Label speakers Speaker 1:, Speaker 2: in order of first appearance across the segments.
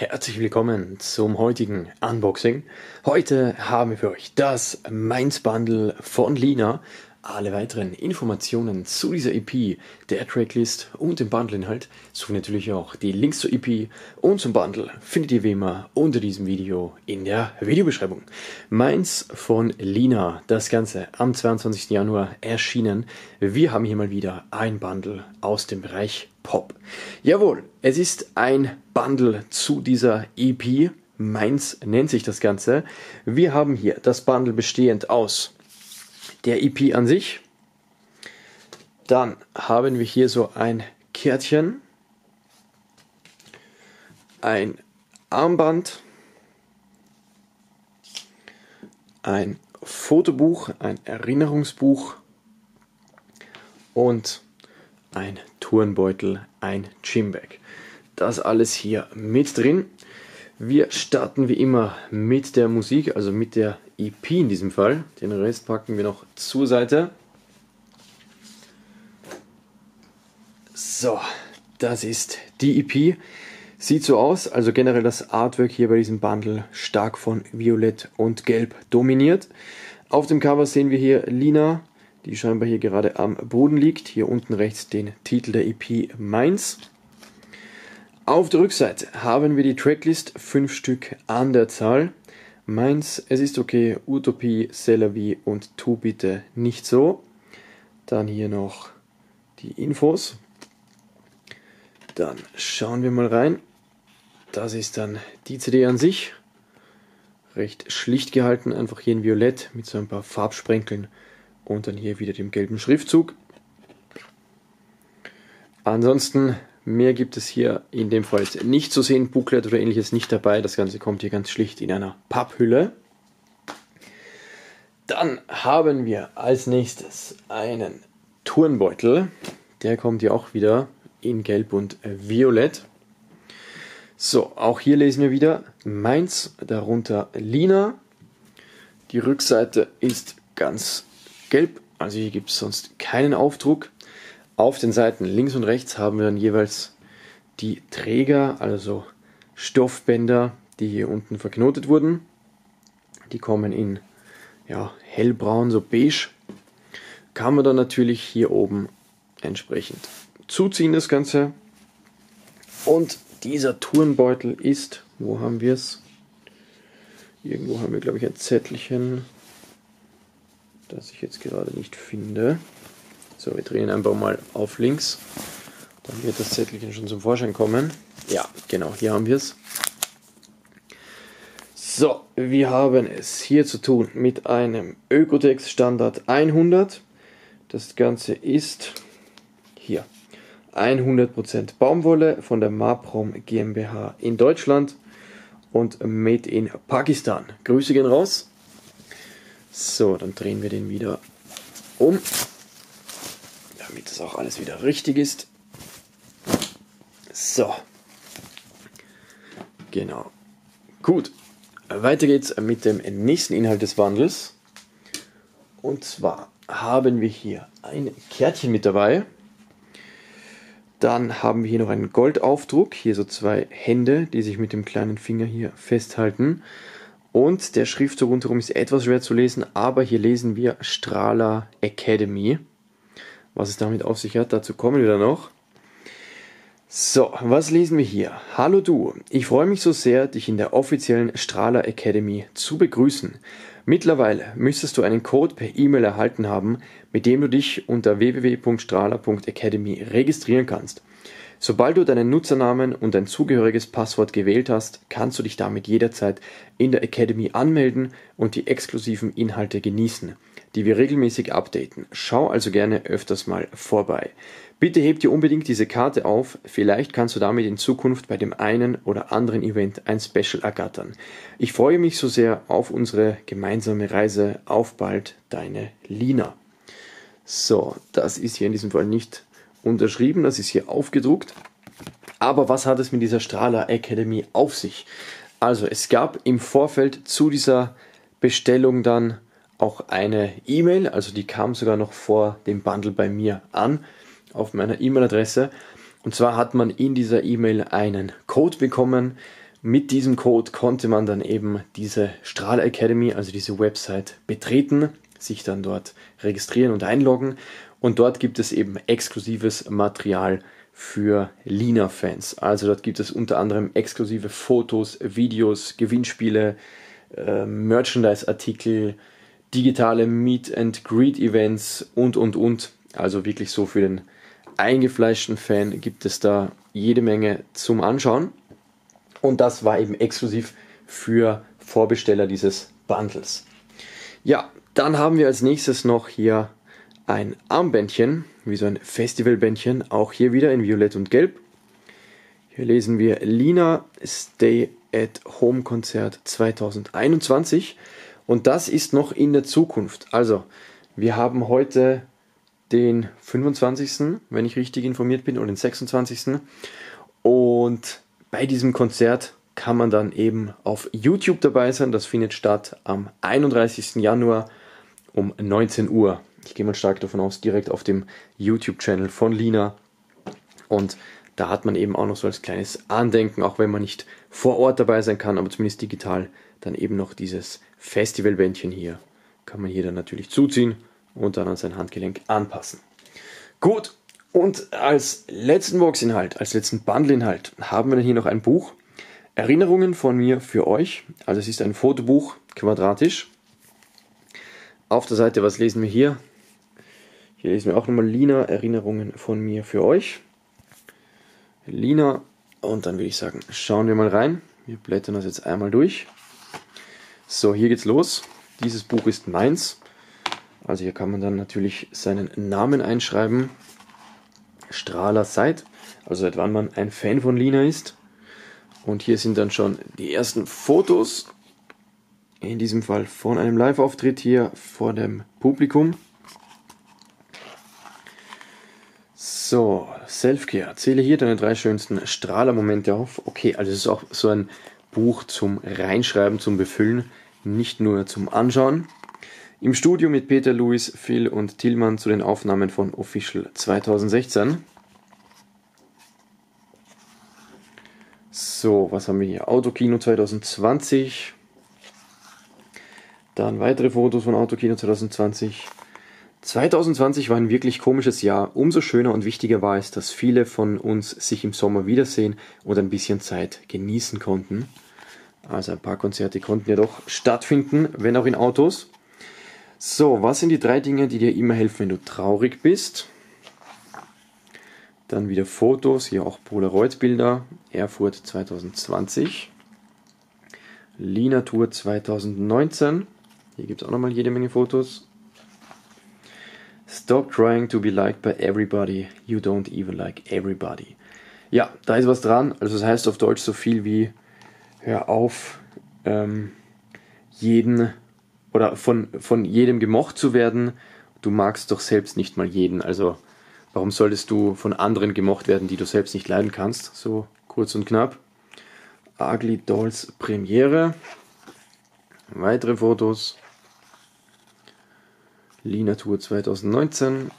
Speaker 1: Herzlich willkommen zum heutigen Unboxing. Heute haben wir für euch das Mainz Bundle von Lina. Alle weiteren Informationen zu dieser EP, der Tracklist und dem Bundle-Inhalt, sowie natürlich auch die Links zur EP und zum Bundle findet ihr wie immer unter diesem Video in der Videobeschreibung. Mainz von Lina, das Ganze am 22. Januar erschienen. Wir haben hier mal wieder ein Bundle aus dem Bereich Pop. Jawohl, es ist ein Bundle zu dieser EP. Mainz nennt sich das Ganze. Wir haben hier das Bundle bestehend aus der EP an sich. Dann haben wir hier so ein Kärtchen, ein Armband, ein Fotobuch, ein Erinnerungsbuch und ein Turnbeutel, ein Gymbag. Das alles hier mit drin. Wir starten wie immer mit der Musik, also mit der EP in diesem Fall. Den Rest packen wir noch zur Seite. So, das ist die EP. Sieht so aus, also generell das Artwork hier bei diesem Bundle stark von Violett und Gelb dominiert. Auf dem Cover sehen wir hier Lina, die scheinbar hier gerade am Boden liegt. Hier unten rechts den Titel der EP Mainz. Auf der Rückseite haben wir die Tracklist, fünf Stück an der Zahl. Meins, es ist okay, Utopie, Celavi und Tu bitte nicht so. Dann hier noch die Infos. Dann schauen wir mal rein. Das ist dann die CD an sich. Recht schlicht gehalten, einfach hier in Violett mit so ein paar Farbsprenkeln und dann hier wieder dem gelben Schriftzug. Ansonsten Mehr gibt es hier in dem Fall jetzt nicht zu sehen, Booklet oder ähnliches nicht dabei. Das Ganze kommt hier ganz schlicht in einer Papphülle. Dann haben wir als nächstes einen Turnbeutel. Der kommt hier auch wieder in Gelb und Violett. So, auch hier lesen wir wieder Mainz, darunter Lina. Die Rückseite ist ganz gelb, also hier gibt es sonst keinen Aufdruck. Auf den Seiten links und rechts haben wir dann jeweils die Träger, also Stoffbänder, die hier unten verknotet wurden. Die kommen in ja, hellbraun, so beige. Kann man dann natürlich hier oben entsprechend zuziehen, das Ganze. Und dieser Turnbeutel ist, wo haben wir es? Irgendwo haben wir, glaube ich, ein Zettelchen, das ich jetzt gerade nicht finde. So, wir drehen einfach mal auf links. Dann wird das Zettelchen schon zum Vorschein kommen. Ja, genau, hier haben wir es. So, wir haben es hier zu tun mit einem Ökotex Standard 100. Das Ganze ist hier 100% Baumwolle von der Maprom GmbH in Deutschland und made in Pakistan. Grüße gehen raus. So, dann drehen wir den wieder um damit das auch alles wieder richtig ist. So. Genau. Gut. Weiter geht's mit dem nächsten Inhalt des Wandels. Und zwar haben wir hier ein Kärtchen mit dabei. Dann haben wir hier noch einen Goldaufdruck. Hier so zwei Hände, die sich mit dem kleinen Finger hier festhalten. Und der Schriftzug rundherum ist etwas schwer zu lesen, aber hier lesen wir Strahler Academy. Was es damit auf sich hat, dazu kommen wir dann noch. So, was lesen wir hier? Hallo du, ich freue mich so sehr, dich in der offiziellen Strahler Academy zu begrüßen. Mittlerweile müsstest du einen Code per E-Mail erhalten haben, mit dem du dich unter www.strahler.academy registrieren kannst. Sobald du deinen Nutzernamen und ein zugehöriges Passwort gewählt hast, kannst du dich damit jederzeit in der Academy anmelden und die exklusiven Inhalte genießen die wir regelmäßig updaten. Schau also gerne öfters mal vorbei. Bitte heb dir unbedingt diese Karte auf, vielleicht kannst du damit in Zukunft bei dem einen oder anderen Event ein Special ergattern. Ich freue mich so sehr auf unsere gemeinsame Reise. Auf bald, deine Lina. So, das ist hier in diesem Fall nicht unterschrieben, das ist hier aufgedruckt. Aber was hat es mit dieser Strahler Academy auf sich? Also, es gab im Vorfeld zu dieser Bestellung dann auch eine E-Mail, also die kam sogar noch vor dem Bundle bei mir an, auf meiner E-Mail-Adresse. Und zwar hat man in dieser E-Mail einen Code bekommen mit diesem Code konnte man dann eben diese Strahl Academy, also diese Website, betreten, sich dann dort registrieren und einloggen. Und dort gibt es eben exklusives Material für Lina-Fans. Also dort gibt es unter anderem exklusive Fotos, Videos, Gewinnspiele, äh, Merchandise-Artikel, digitale Meet and Greet Events und und und. Also wirklich so für den eingefleischten Fan gibt es da jede Menge zum Anschauen. Und das war eben exklusiv für Vorbesteller dieses Bundles. Ja, dann haben wir als nächstes noch hier ein Armbändchen, wie so ein Festivalbändchen, auch hier wieder in Violett und Gelb. Hier lesen wir Lina Stay at Home Konzert 2021 und das ist noch in der Zukunft. Also, wir haben heute den 25., wenn ich richtig informiert bin, oder den 26. Und bei diesem Konzert kann man dann eben auf YouTube dabei sein. Das findet statt am 31. Januar um 19 Uhr. Ich gehe mal stark davon aus, direkt auf dem YouTube-Channel von Lina. Und da hat man eben auch noch so als kleines Andenken, auch wenn man nicht vor Ort dabei sein kann, aber zumindest digital, dann eben noch dieses Festivalbändchen hier. Kann man hier dann natürlich zuziehen und dann an sein Handgelenk anpassen. Gut, und als letzten Boxinhalt, als letzten Bundleinhalt haben wir dann hier noch ein Buch. Erinnerungen von mir für euch. Also es ist ein Fotobuch, quadratisch. Auf der Seite, was lesen wir hier? Hier lesen wir auch nochmal Lina, Erinnerungen von mir für euch. Lina, und dann würde ich sagen, schauen wir mal rein. Wir blättern das jetzt einmal durch. So, hier geht's los. Dieses Buch ist meins. Also hier kann man dann natürlich seinen Namen einschreiben. Strahler Seid, also seit wann man ein Fan von Lina ist. Und hier sind dann schon die ersten Fotos, in diesem Fall von einem Live-Auftritt hier vor dem Publikum. So, Selfcare. Zähle hier deine drei schönsten Strahlermomente auf. Okay, also es ist auch so ein Buch zum Reinschreiben, zum Befüllen, nicht nur zum Anschauen. Im Studio mit Peter Lewis, Phil und Tillmann zu den Aufnahmen von Official 2016. So, was haben wir hier? Autokino 2020. Dann weitere Fotos von Autokino 2020. 2020 war ein wirklich komisches Jahr. Umso schöner und wichtiger war es, dass viele von uns sich im Sommer wiedersehen und ein bisschen Zeit genießen konnten. Also ein paar Konzerte konnten ja doch stattfinden, wenn auch in Autos. So, was sind die drei Dinge, die dir immer helfen, wenn du traurig bist? Dann wieder Fotos, hier auch Polaroid-Bilder, Erfurt 2020, Lina Tour 2019, hier gibt es auch nochmal jede Menge Fotos. Stop trying to be liked by everybody, you don't even like everybody. Ja, da ist was dran, also das heißt auf Deutsch so viel wie, hör auf, ähm, jeden oder von, von jedem gemocht zu werden. Du magst doch selbst nicht mal jeden. Also warum solltest du von anderen gemocht werden, die du selbst nicht leiden kannst? So kurz und knapp. Ugly Dolls Premiere. Weitere Fotos. Lina Tour 2019.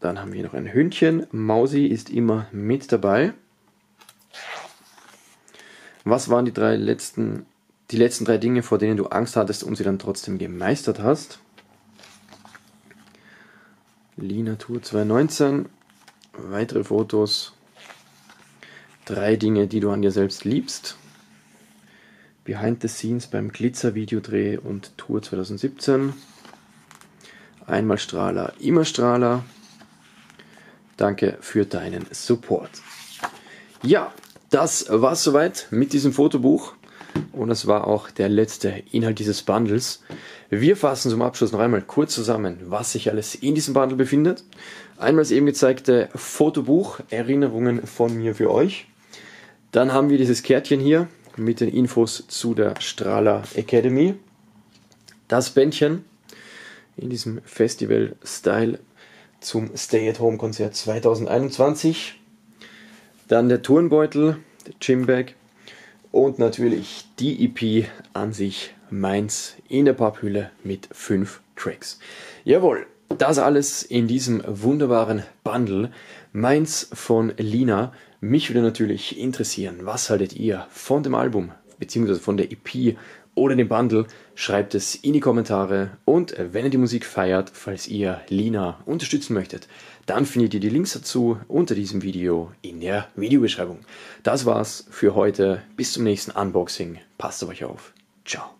Speaker 1: Dann haben wir noch ein Hündchen. Mausi ist immer mit dabei. Was waren die drei letzten die letzten drei Dinge, vor denen du Angst hattest und sie dann trotzdem gemeistert hast. Lina Tour 2019. Weitere Fotos. Drei Dinge, die du an dir selbst liebst. Behind the Scenes beim Glitzer-Videodreh und Tour 2017. Einmal Strahler, immer Strahler. Danke für deinen Support. Ja, das war's soweit mit diesem Fotobuch. Und das war auch der letzte Inhalt dieses Bundles. Wir fassen zum Abschluss noch einmal kurz zusammen, was sich alles in diesem Bundle befindet. Einmal das eben gezeigte Fotobuch, Erinnerungen von mir für euch. Dann haben wir dieses Kärtchen hier mit den Infos zu der Strahler Academy. Das Bändchen in diesem Festival-Style zum Stay-at-Home-Konzert 2021. Dann der Turnbeutel, der Gymbag und natürlich die EP an sich Mainz in der Papphülle mit fünf Tracks. Jawohl, das alles in diesem wunderbaren Bundle. Mainz von Lina Mich würde natürlich interessieren, was haltet ihr von dem Album, beziehungsweise von der EP oder dem Bundle? Schreibt es in die Kommentare und wenn ihr die Musik feiert, falls ihr Lina unterstützen möchtet, dann findet ihr die Links dazu unter diesem Video in der Videobeschreibung. Das war's für heute. Bis zum nächsten Unboxing. Passt auf euch auf. Ciao.